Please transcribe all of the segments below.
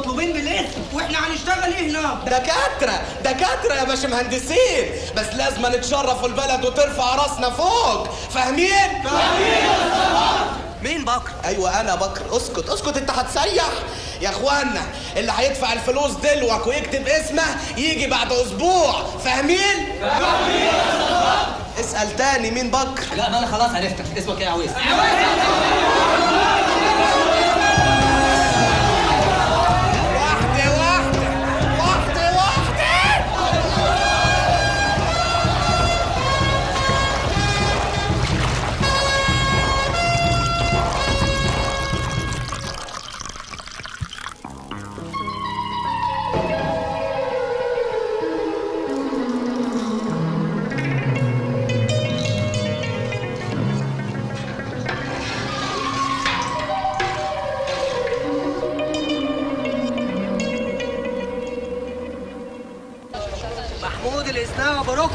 مطلوبين بالاسم وإحنا هنشتغل إيه هنا دكاترة دكاترة يا باشا مهندسين بس لازم نتشرفوا البلد وترفع راسنا فوق. فاهمين؟ مين بكر؟ أيوه أنا بكر. اسكت اسكت أنت هتسيح. يا إخوانا اللي هيدفع الفلوس دلوك ويكتب اسمه يجي بعد أسبوع. فاهمين؟ فاهمين اسأل تاني مين بكر؟ لا ما أنا خلاص عرفتك. اسمك إيه يا عويس.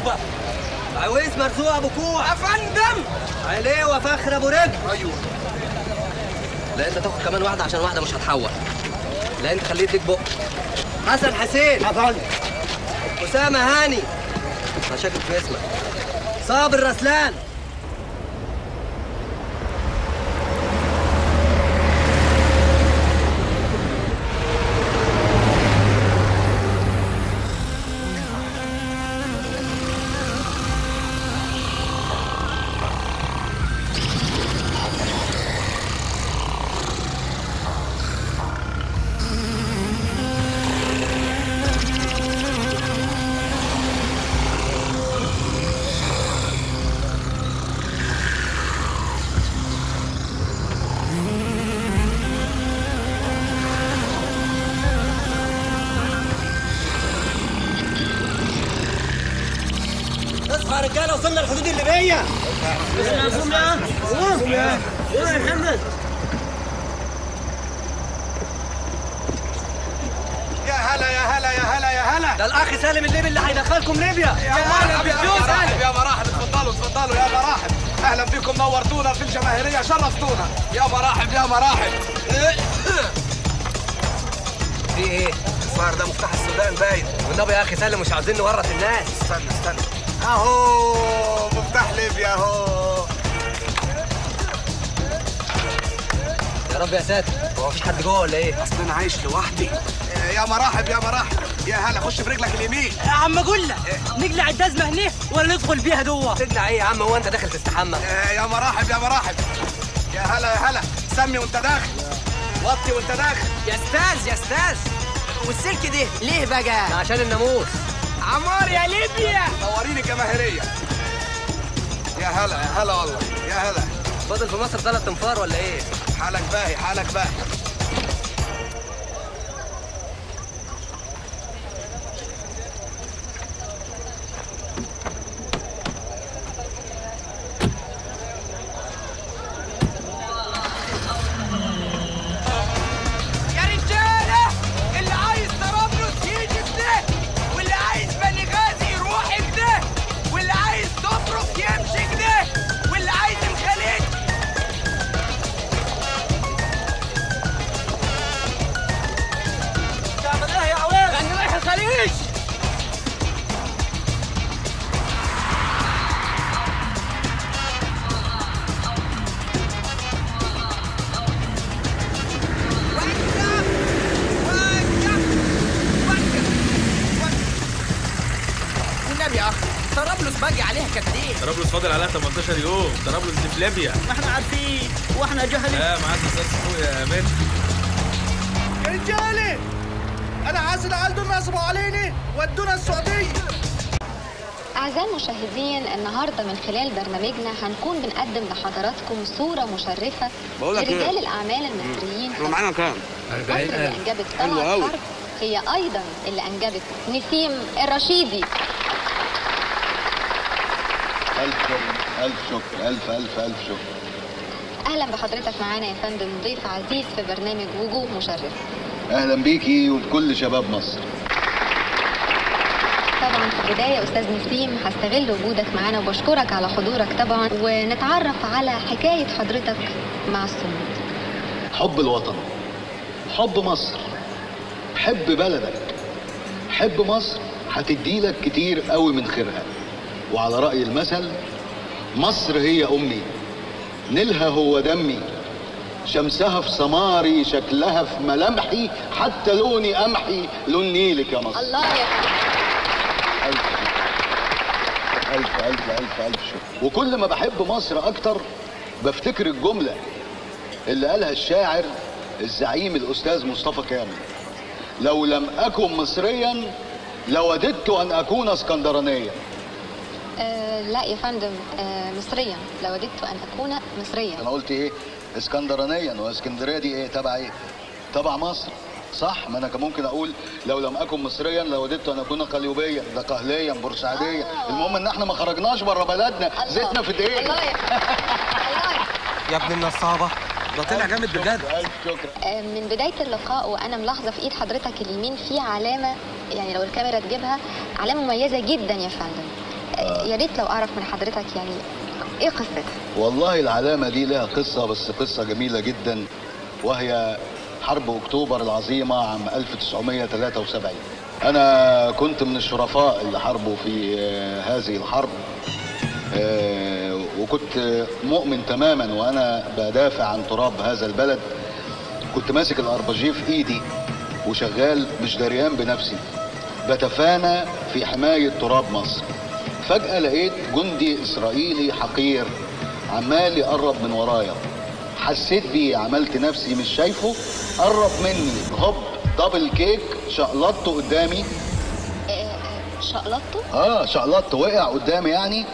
ركبه عويس مرزوق أبو كوع. يا فندم عليه وفخر أبو رجل أيوه. لا أنت تاخد كمان واحدة عشان واحدة مش هتحول. لا أنت خليه يديك بق. حسن حسين. يا فندم أسامة هاني. مشاكل في اسمك. صابر رسلان. وصلنا الحدود الليبية. يا محمد يا هلا يا هلا يا هلا يا هلا. ده الأخ سالم الليبي اللي هيدخلكم ليبيا. يا مرحبا يا مراحب يا مراحب. اتفضلوا اتفضلوا يا مراحب. أهلا بكم نورتونا في الجماهيرية شرفتونا. يا مراحب يا مراحب. في إيه؟ الظاهر ده مفتاح السودان باين. والنبي يا أخي سالم مش عاوزين نورط الناس. استنى استنى. أهو. يا رب يا ساتر. هو مفيش حد جوه ولا إيه؟ أصل أنا عايش لوحدي. يا مراحب يا مراحب يا هلا خش برجلك اليمين. يا عم أقول لك نقلع الدزمه هنا ولا ندخل بيها جوه؟ تقلع إيه يا عم؟ هو أنت داخل تستحمى؟ يا مراحب يا مراحب يا هلا يا هلا. سمي وأنت داخل. وطي وأنت داخل. يا أستاذ يا أستاذ. والسلك ده ليه بقى؟ عشان الناموس. عمار يا ليبيا. نوريني الجماهيريه يا هلا يا هلا والله. يا هلا. فاضل في مصر ثلاث أنفار ولا إيه؟ حالك باهي حالك باهي. طرابلس فاضل عليها 18 يوم. طرابلس دي في ليبيا. ما إحنا عارفين وإحنا جهلين لا معاك أستاذ فوق يا مان يا رجالي أنا عايز العيال دول نصبوا علينا ودونا السعودية. أعزائي المشاهدين النهاردة من خلال برنامجنا هنكون بنقدم لحضراتكم صورة مشرفة بقول لك إيه؟ لرجال الأعمال المصريين. معانا كام؟ مصر اللي أنجبت طلعت. حرب هي أيضا اللي أنجبت نسيم الرشيدي. ألف شكر ألف شكر ألف ألف ألف شكر. أهلا بحضرتك معانا يا فندم ضيف عزيز في برنامج وجوه مشرفة أهلا بيكي وبكل شباب مصر. طبعا في البداية أستاذ نسيم هستغل وجودك معانا وبشكرك على حضورك طبعا ونتعرف على حكاية حضرتك مع الصمود حب الوطن حب مصر. حب بلدك. حب مصر هتديلك كتير قوي من خيرها. وعلى رأي المثل مصر هي أمي نيلها هو دمي شمسها في سماري شكلها في ملامحي حتى لوني أمحي لون نيلك يا مصر. الله يا ألف ألف ألف ألف ألف شكر وكل ما بحب مصر أكتر بفتكر الجملة اللي قالها الشاعر الزعيم الأستاذ مصطفى كامل. لو لم أكن مصريا لوددت أن أكون اسكندرانيا. لا يا فندم آه مصريا. لوددت أن أكون مصريا. أنا قلت إيه؟ اسكندرانيا وإسكندرية دي إيه؟ تبع إيه؟ تبع مصر. صح؟ ما أنا كان ممكن أقول لو لم أكن مصريا لوددت أن أكون قليوبيا ده قهليا بورسعيديا. آه. المهم إن إحنا ما خرجناش بره بلدنا. الله. زيتنا في ايدينا يا الله يا يا ابن النصابة. ده طلع جامد بجد. ألف شكر. آه، من بداية اللقاء وأنا ملاحظة في إيد حضرتك اليمين في علامة يعني لو الكاميرا تجيبها علامة مميزة جدا يا فندم. يا ريت لو أعرف من حضرتك يعني إيه قصتها؟ والله العلامة دي لها قصة بس قصة جميلة جدا وهي حرب أكتوبر العظيمة عام 1973 أنا كنت من الشرفاء اللي حاربوا في آه، هذه الحرب آه، وكنت مؤمن تماما وأنا بدافع عن تراب هذا البلد. كنت ماسك الأربجيه في إيدي وشغال مش دريان بنفسي. بتفانى في حماية تراب مصر. فجأة لقيت جندي إسرائيلي حقير عمال يقرب من ورايا. حسيت بيه عملت نفسي مش شايفه. قرب مني هوب دبل كيك شقلطته قدامي. شقلطته؟ آه شقلطت وقع قدامي يعني.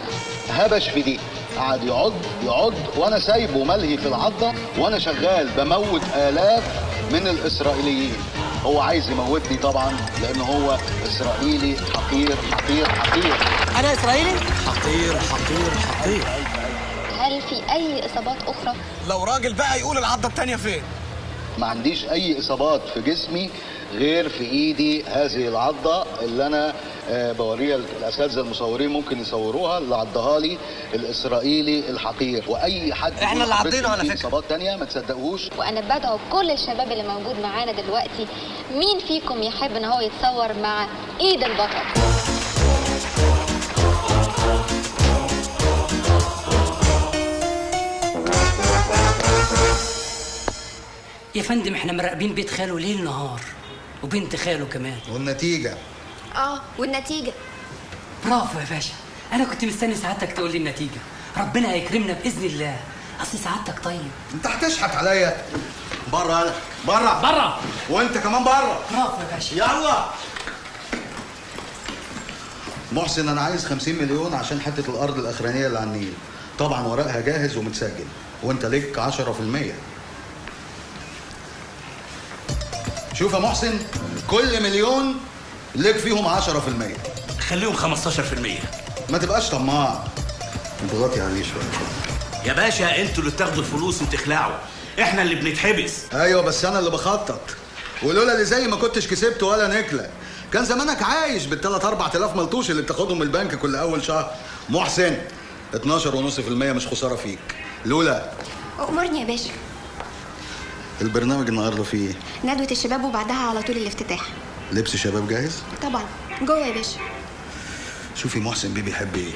هبش في دي. قعد يعض يعض وأنا سايبه ملهي في العضة وأنا شغال بموت آلاف من الإسرائيليين. هو عايز يموتني طبعا لأن هو إسرائيلي حقير حقير حقير. أنا إسرائيلي؟ حقير حقير حقير. هل في أي إصابات أخرى؟ لو راجل بقى يقول العضة التانية فين؟ ما عنديش أي إصابات في جسمي غير في إيدي هذه العضة اللي أنا بوريها الأساتذة المصورين ممكن يصوروها اللي عضها لي الإسرائيلي الحقير. وأي حد إحنا يقول اللي عضينا على في فكرة. اصابات تانية ما تصدقوش وأنا بدعو كل الشباب اللي موجود معانا دلوقتي. مين فيكم يحب إن هو يتصور مع إيد البطل؟ يا فندم إحنا مراقبين بيت خاله ليل نهار وبنت خاله كمان. والنتيجة؟ آه والنتيجة؟ برافو يا باشا. أنا كنت مستني سعادتك تقول لي النتيجة. ربنا هيكرمنا بإذن الله. أصل سعادتك طيب. أنت هتشحت عليا. بره أنا. بره. بره. وأنت كمان بره. برافو يا باشا. يلا. محسن أنا عايز 50 مليون عشان حتة الأرض الأخرانية اللي على النيل. طبعا ورقها جاهز ومتسجل. وأنت ليك 10% شوف يا محسن كل مليون ليك فيهم 10% خليهم 15% ما تبقاش طماع. اضغطي عليه شوية. يا باشا أنتوا اللي بتاخدوا الفلوس وتخلعوا. إحنا اللي بنتحبس. أيوه بس أنا اللي بخطط. ولولا اللي زي ما كنتش كسبت ولا نكلة. كان زمانك عايش بالثلاث أربع تلاف ملطوش اللي بتاخدهم من البنك كل أول شهر. محسن 12.5% مش خسارة فيك. لولا. أمرني يا باشا. البرنامج النهارده فيه إيه؟ ندوة الشباب وبعدها على طول الافتتاح. لبس شباب جاهز؟ طبعا. جوه يا باشا. شوفي محسن بيه بيحب إيه.